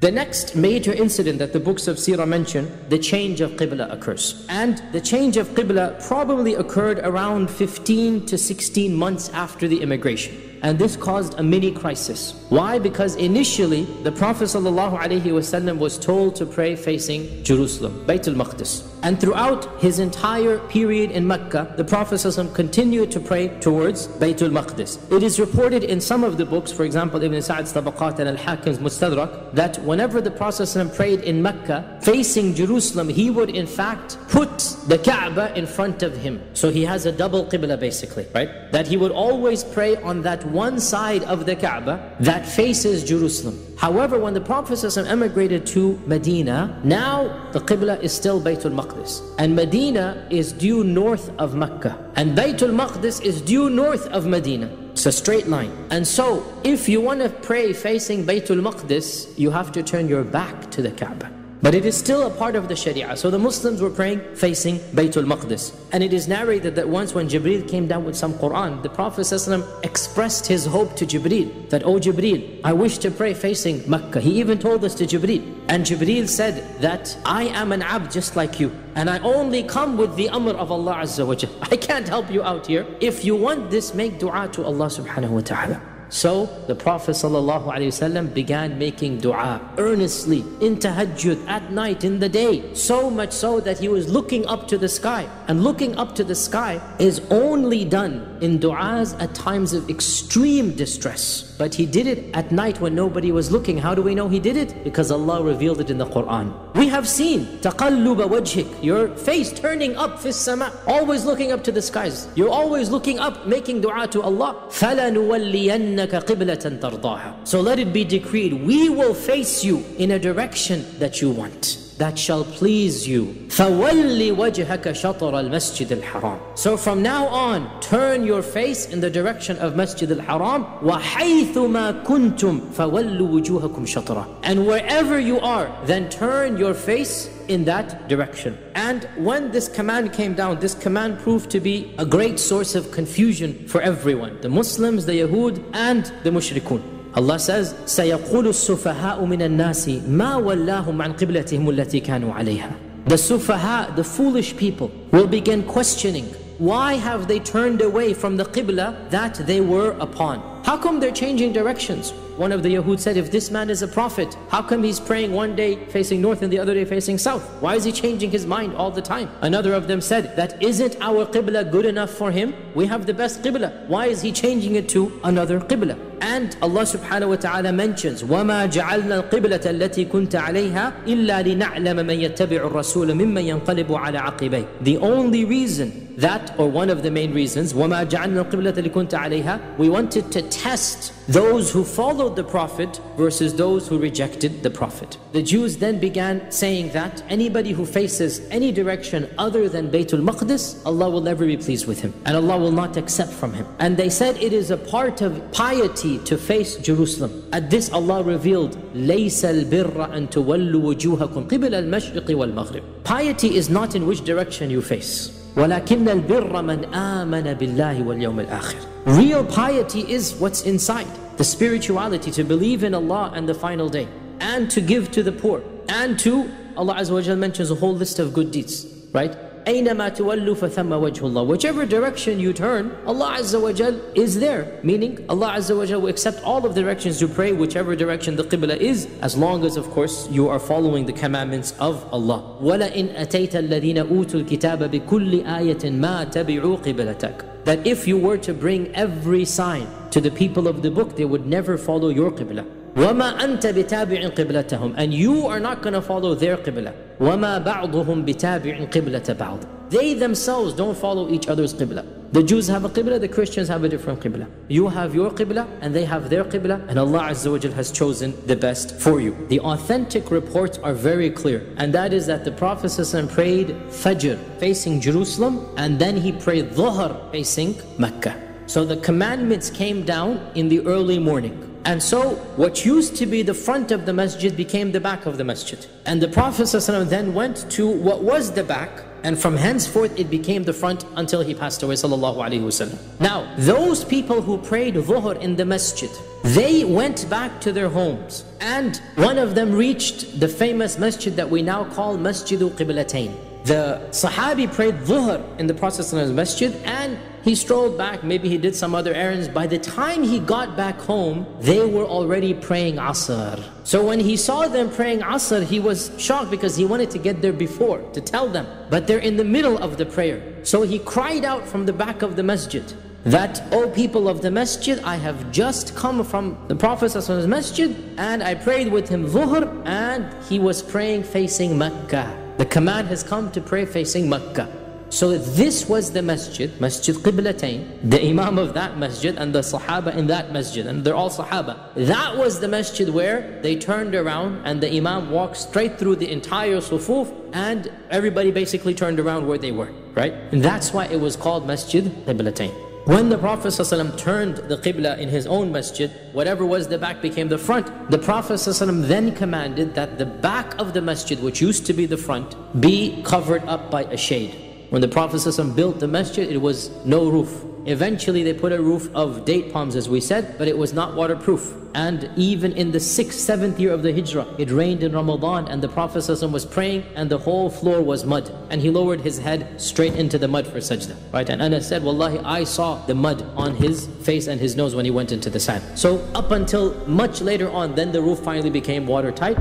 The next major incident that the books of Sirah mention, the change of Qibla occurs. And the change of Qibla probably occurred around 15 to 16 months after the immigration And this caused a mini crisis. Why? Because initially the Prophet ﷺ was told to pray facing Jerusalem, Bayt al-Maqdis. And throughout his entire period in Mecca, the Prophet ﷺ continued to pray towards Bayt al-Maqdis. It is reported in some of the books, for example Ibn Sa'ad's Tabaqat and Al-Hakim's Mustadrak, that whenever the Prophet ﷺ prayed in Mecca, facing Jerusalem, he would in fact put the Kaaba in front of him. So he has a double Qibla basically, right? That he would always pray on that one side of the Kaaba that faces Jerusalem. However, when the Prophet ﷺ emigrated to Medina, now the Qibla is still Baytul Maqdis. And Medina is due north of Mecca. And Baytul Maqdis is due north of Medina. It's a straight line. And so, if you want to pray facing Baytul Maqdis, you have to turn your back to the Kaaba. But it is still a part of the Sharia. So the Muslims were praying facing Baytul Maqdis. And it is narrated that once when Jibreel came down with some Quran, the Prophet ﷺ expressed his hope to Jibreel that, Oh Jibreel, I wish to pray facing Mecca. He even told this to Jibreel. And Jibreel said that, I am an abd just like you. And I only come with the amr of Allah Azza wa I can't help you out here. If you want this, make dua to Allah subhanahu wa ta'ala. So the Prophet ﷺ began making dua earnestly in tahajjud at night in the day. So much so that he was looking up to the sky. And looking up to the sky is only done in du'as at times of extreme distress. But he did it at night when nobody was looking. How do we know he did it? Because Allah revealed it in the Quran. We have seen تَقَلُّبَ وَجْهِكَ Your face turning up fi sama, always looking up to the skies. You're always looking up, making dua to Allah. فَلَنُوَلِّيَنَّكَ قِبْلَةً تَرْضَاهَا So let it be decreed, we will face you in a direction that you want that shall please you. فَوَلِّ وَجْهَكَ شَطَرَ الْمَسْجِدِ الْحَرَامِ So from now on, turn your face in the direction of Masjid al-Haram. وَحَيْثُ مَا كُنْتُمْ فَوَلُّوا وُجُوهَكُمْ شَطْرًا And wherever you are, then turn your face in that direction. And when this command came down, this command proved to be a great source of confusion for everyone. The Muslims, the Yahud, and the Mushrikun. Allah says, سَيَقُولُ السُّفَهَاءُ مِنَ النَّاسِ مَا وَلَّاهُمْ عَنْ قِبْلَتِهِمُ الَّتِي كَانُوا عَلَيْهَا The sufaha, the foolish people, will begin questioning, why have they turned away from the qibla that they were upon? How come they're changing directions? One of the Yahud said, if this man is a prophet, how come he's praying one day facing north and the other day facing south? Why is he changing his mind all the time? Another of them said, that isn't our qibla good enough for him? We have the best qibla. Why is he changing it to another qibla? And Allah subhanahu wa ta'ala mentions, وَمَا جَعَلْنَا الْقِبْلَةَ الَّتِي كُنْتَ عَلَيْهَا إِلَّا لِنَعْلَمَ مَنْ يَتَّبِعُ الرَّسُولَ مِمَّنْ يَنْقَلِبُ عَلَى عَقِبَيْهِ The only reason that, or one of the main reasons, وَمَا جَعَلْنَا الْقِبْلَةَ الَّتِي كُنْتَ عَلَيْهَا We wanted to test those who followed the Prophet versus those who rejected the Prophet. The Jews then began saying that anybody who faces any direction other than Baytul Maqdis, Allah will never be pleased with him and Allah will not accept from him. And they said it is a part of piety to face Jerusalem. At this Allah revealed, لَيْسَ الْبِرَّ أَن تُوَلُّوا وُجُوهَكُمْ قِبِلَ الْمَشْرِقِ وَالْمَغْرِبِ Piety is not in which direction you face. ولكن البر من آمن بالله واليوم الآخر Real piety is what's inside. The spirituality to believe in Allah and the final day. And to give to the poor. And to, Allah Azza wa mentions a whole list of good deeds. Right? أينما تولوا فثم وجه الله Whichever direction you turn, Allah Azza wa Jal is there. Meaning, Allah Azza wa Jal will accept all of the directions you pray, whichever direction the Qibla is, as long as, of course, you are following the commandments of Allah. وَلَئِنْ أَتَيْتَ الَّذِينَ أُوتُوا الْكِتَابَ بِكُلِّ آيَةٍ مَا تَبِعُوا قِبْلَتَكَ That if you were to bring every sign to the people of the book, they would never follow your Qibla. وَمَا أَنْتَ بِتَابِعٍ قِبْلَتَهُمْ And you are not going to follow their qibla. وَمَا بَعْضُهُمْ بِتَابِعٍ قِبْلَةَ بَعْضٍ They themselves don't follow each other's qibla. The Jews have a qibla, the Christians have a different qibla. You have your qibla and they have their qibla and Allah Azza wa has chosen the best for you. The authentic reports are very clear and that is that the Prophet prayed Fajr facing Jerusalem and then he prayed Dhuhr facing Mecca. So the commandments came down in the early morning. And so what used to be the front of the masjid became the back of the masjid. And the Prophet ﷺ then went to what was the back And from henceforth it became the front until he passed away wasallam. Now, those people who prayed dhuhr in the masjid, they went back to their homes. And one of them reached the famous masjid that we now call Masjidul Qiblatain. The Sahabi prayed dhuhr in the Prophet's masjid and he strolled back, maybe he did some other errands. By the time he got back home, they were already praying Asr. So when he saw them praying Asr, he was shocked because he wanted to get there before to tell them. But they're in the middle of the prayer. So he cried out from the back of the masjid that, O people of the masjid, I have just come from the Prophet's masjid and I prayed with him dhuhr and he was praying facing Mecca. The command has come to pray facing Mecca. So this was the masjid, Masjid Qiblatain, the imam of that masjid and the sahaba in that masjid, and they're all sahaba. That was the masjid where they turned around and the imam walked straight through the entire sufuf and everybody basically turned around where they were, right? And that's why it was called Masjid Qiblatain. When the Prophet ﷺ turned the Qibla in his own masjid, whatever was the back became the front. The Prophet ﷺ then commanded that the back of the masjid, which used to be the front, be covered up by a shade. When the Prophet ﷺ built the masjid, it was no roof. Eventually they put a roof of date palms as we said, but it was not waterproof. And even in the 6th, 7th year of the Hijrah, it rained in Ramadan and the Prophet ﷺ was praying and the whole floor was mud. And he lowered his head straight into the mud for sajda. Right? And Anas said, Wallahi, I saw the mud on his face and his nose when he went into the sand. So up until much later on, then the roof finally became watertight.